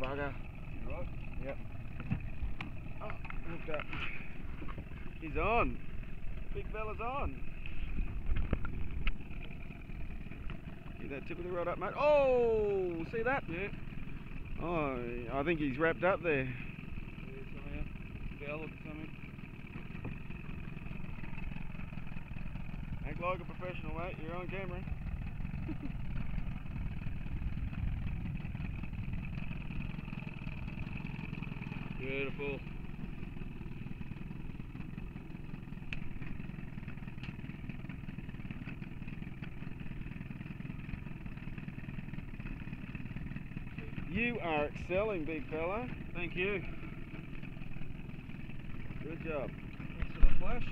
bugger. You right? Yep. Oh, hooked up. He's on. Big fella's on. Get that tip of the rod up, mate. Oh, see that? Yeah. Oh, I think he's wrapped up there. There's something. Bell or something. Act like a professional, mate. You're on camera. Beautiful. You are excelling, big fella. Thank you. Good job. Thanks for the flash.